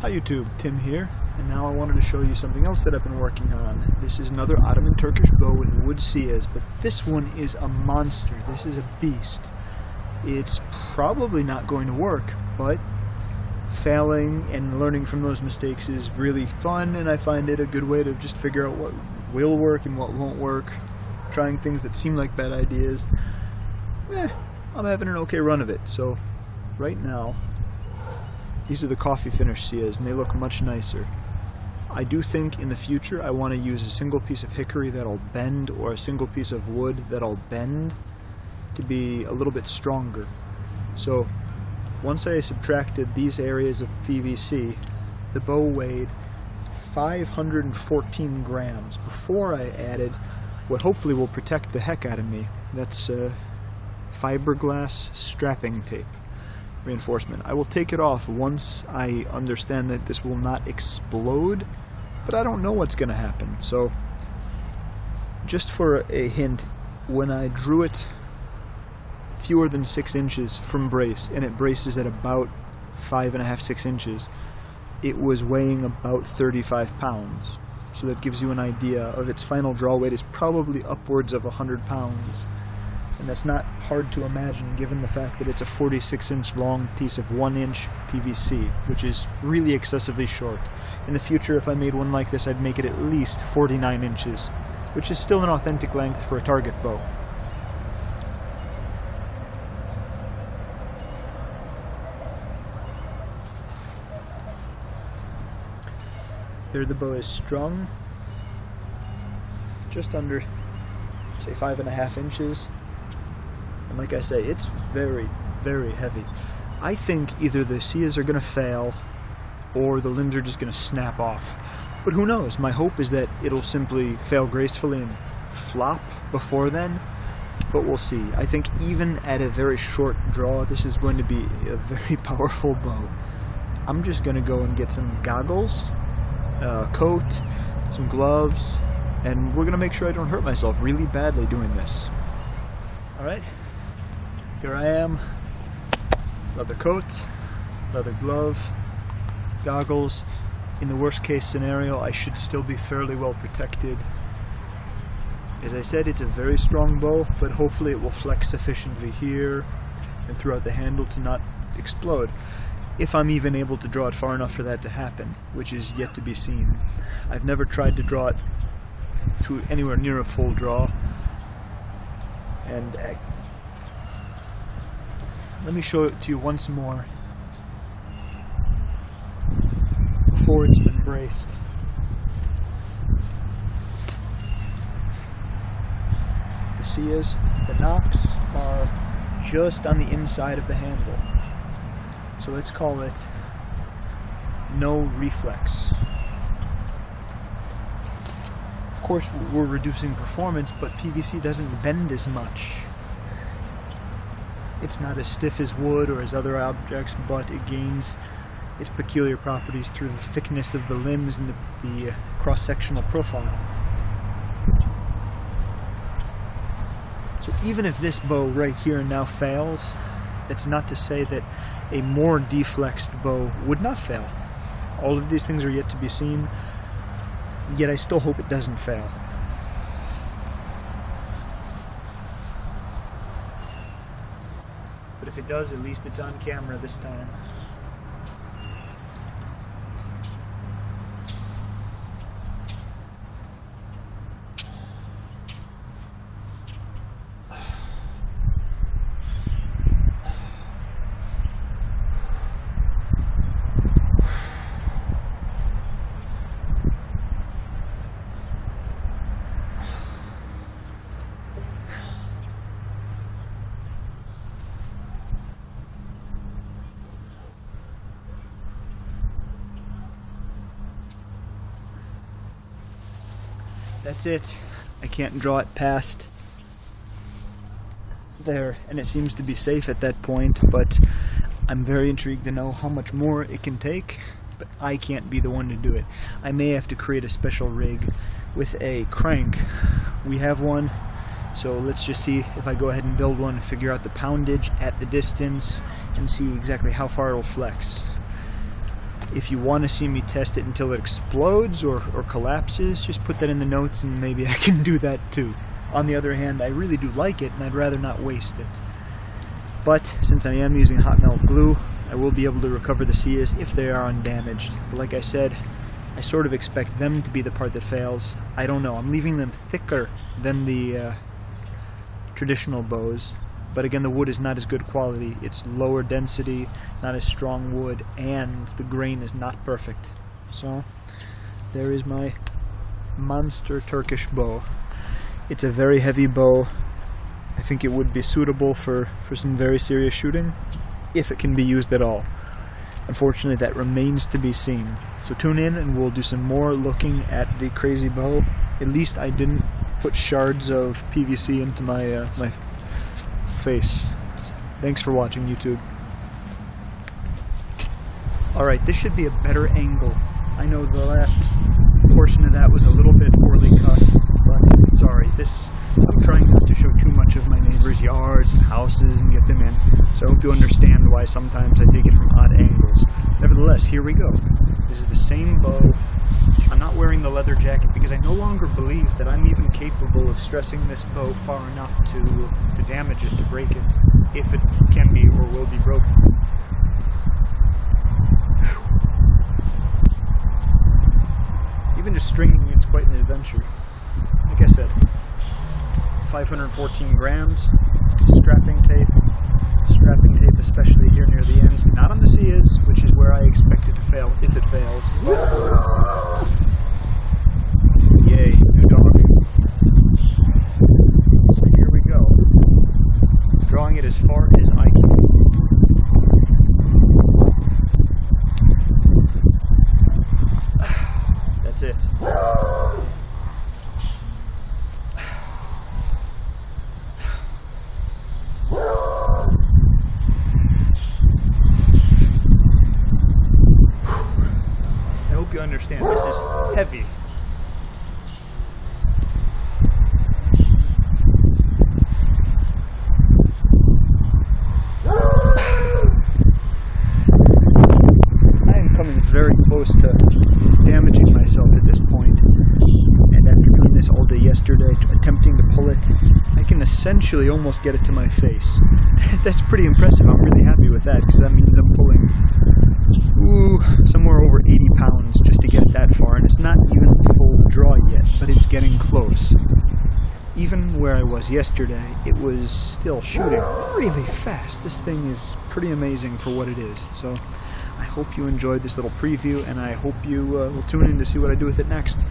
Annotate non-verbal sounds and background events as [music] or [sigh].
Hi YouTube, Tim here, and now I wanted to show you something else that I've been working on. This is another Ottoman Turkish bow with wood siyahs, but this one is a monster. This is a beast. It's probably not going to work, but failing and learning from those mistakes is really fun, and I find it a good way to just figure out what will work and what won't work. Trying things that seem like bad ideas. Eh, I'm having an okay run of it, so right now these are the coffee finish siyahs and they look much nicer. I do think in the future I want to use a single piece of hickory that'll bend or a single piece of wood that'll bend to be a little bit stronger. So once I subtracted these areas of PVC, the bow weighed 514 grams before I added what hopefully will protect the heck out of me. That's uh, fiberglass strapping tape reinforcement. I will take it off once I understand that this will not explode, but I don't know what's going to happen. So, just for a hint, when I drew it fewer than six inches from brace, and it braces at about five and a half, six inches, it was weighing about 35 pounds. So that gives you an idea of its final draw weight is probably upwards of 100 pounds and that's not hard to imagine given the fact that it's a 46 inch long piece of 1 inch PVC, which is really excessively short. In the future, if I made one like this, I'd make it at least 49 inches, which is still an authentic length for a target bow. There the bow is strung, just under, say, five and a half inches. Like I say, it's very, very heavy. I think either the siyahs are going to fail or the limbs are just going to snap off. But who knows? My hope is that it'll simply fail gracefully and flop before then. But we'll see. I think even at a very short draw, this is going to be a very [laughs] powerful bow. I'm just going to go and get some goggles, a coat, some gloves, and we're going to make sure I don't hurt myself really badly doing this. Alright? Here I am, leather coat, leather glove, goggles. In the worst case scenario, I should still be fairly well protected. As I said, it's a very strong bow, but hopefully it will flex sufficiently here and throughout the handle to not explode. If I'm even able to draw it far enough for that to happen, which is yet to be seen. I've never tried to draw it to anywhere near a full draw, and let me show it to you once more before it's been braced. The siyahs, the nocks are just on the inside of the handle. So let's call it no reflex. Of course, we're reducing performance, but PVC doesn't bend as much. It's not as stiff as wood or as other objects, but it gains its peculiar properties through the thickness of the limbs and the, the uh, cross-sectional profile. So even if this bow right here now fails, that's not to say that a more deflexed bow would not fail. All of these things are yet to be seen, yet I still hope it doesn't fail. If it does, at least it's on camera this time. That's it. I can't draw it past there, and it seems to be safe at that point, but I'm very intrigued to know how much more it can take, but I can't be the one to do it. I may have to create a special rig with a crank. We have one, so let's just see if I go ahead and build one and figure out the poundage at the distance and see exactly how far it'll flex. If you want to see me test it until it explodes or, or collapses, just put that in the notes and maybe [laughs] I can do that too. On the other hand, I really do like it and I'd rather not waste it. But since I am using hot melt glue, I will be able to recover the Siyahs if they are undamaged. But like I said, I sort of expect them to be the part that fails. I don't know. I'm leaving them thicker than the uh, traditional bows. But again, the wood is not as good quality. It's lower density, not as strong wood, and the grain is not perfect. So, there is my monster Turkish bow. It's a very heavy bow. I think it would be suitable for, for some very serious shooting, if it can be used at all. Unfortunately, that remains to be seen. So tune in and we'll do some more looking at the crazy bow. At least I didn't put shards of PVC into my uh, my face. Thanks for watching, YouTube. Alright, this should be a better angle. I know the last portion of that was a little bit poorly cut, but sorry, this I'm trying not to show too much of my neighbors' yards and houses and get them in, so I hope you understand why sometimes I take it from odd angles. Nevertheless, here we go. This is the same bow. Not wearing the leather jacket because I no longer believe that I'm even capable of stressing this bow far enough to, to damage it, to break it, if it can be or will be broken. Even just stringing it's quite an adventure. Like I said, 514 grams, strapping tape, strapping tape especially here near the ends, not on the Siyahs, which is where I expect it to fail, if it fails. Yay, new dog. So here we go. Drawing it as far as I can. That's it. I hope you understand. This is heavy. I am coming very close to damaging myself at this point. And after doing this all day yesterday, attempting to pull it, I can essentially almost get it to my face. [laughs] That's pretty impressive. I'm really happy with that because that means I'm pulling ooh, somewhere over 80 pounds just to get it that far, and it's not even full draw yet, but it's getting close. Even where I was yesterday, it was still shooting really fast. This thing is pretty amazing for what it is. So I hope you enjoyed this little preview, and I hope you uh, will tune in to see what I do with it next.